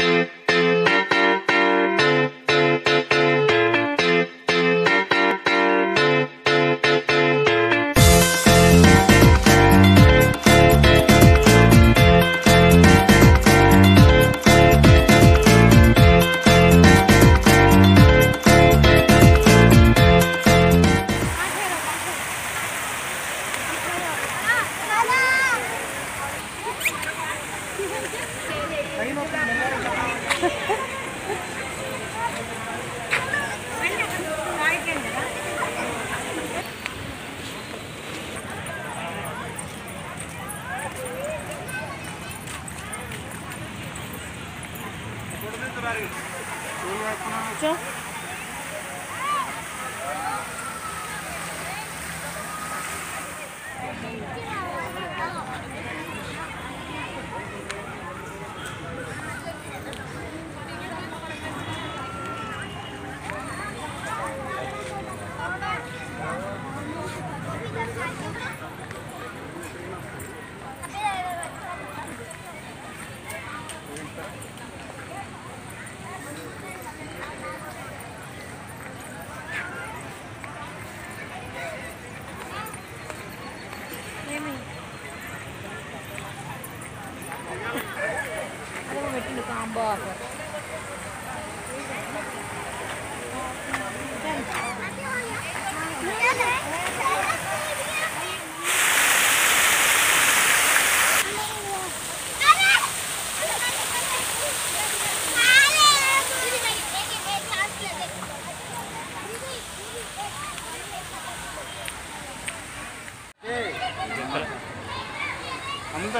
Thank you. चल ini tambah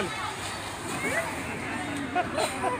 Amuntan.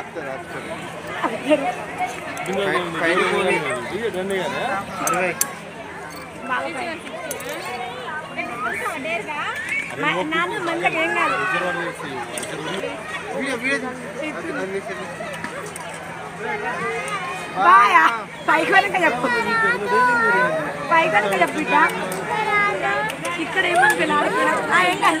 after, after. Five only. ನಾನು ಮಂದಕ್ಕೆ ಹೆಂಗಾದ ವಿಡಿಯೋ ವಿಡಿಯೋ బాయా పైకి వెనక చెప్పు పైకి వెనక చెప్పు ఇట్లా ఇక్కడ ఏమనుకున్నా ఏం కాదు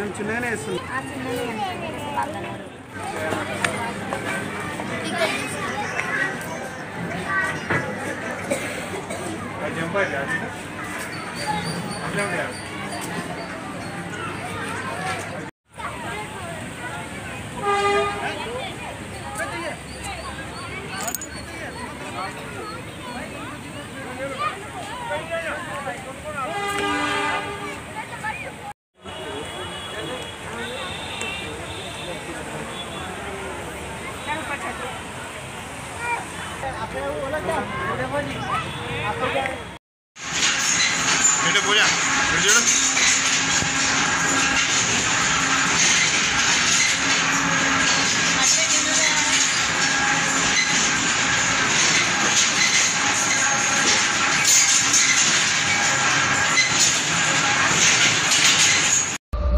మేము చిన్నగానే వేస్తున్నాం జంపాయి video punya, berjalan.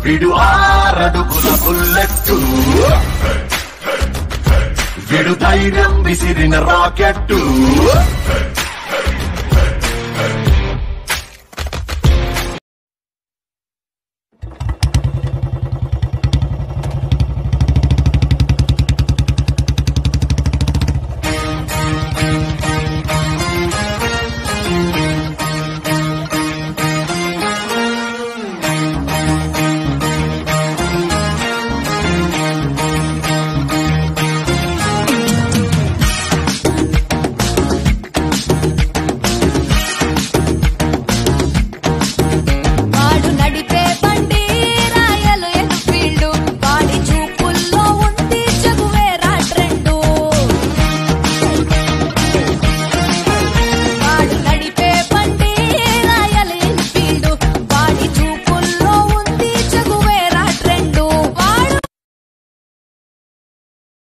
విడు ఆరడుగుల విడుధైర్యం విసిరిన రాకెట్టు